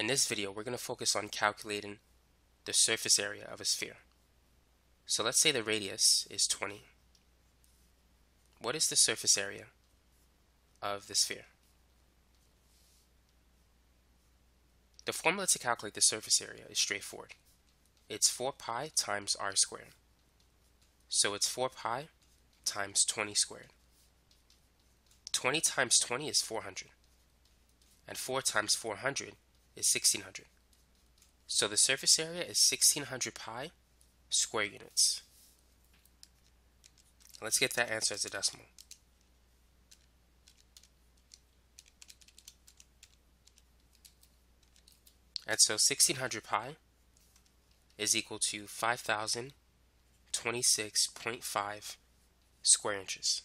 In this video, we're going to focus on calculating the surface area of a sphere. So let's say the radius is 20. What is the surface area of the sphere? The formula to calculate the surface area is straightforward. It's 4 pi times r squared. So it's 4 pi times 20 squared. 20 times 20 is 400. And 4 times 400 is 1600. So the surface area is 1600 pi square units. Let's get that answer as a decimal. And so 1600 pi is equal to 5026.5 square inches.